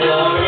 Sorry.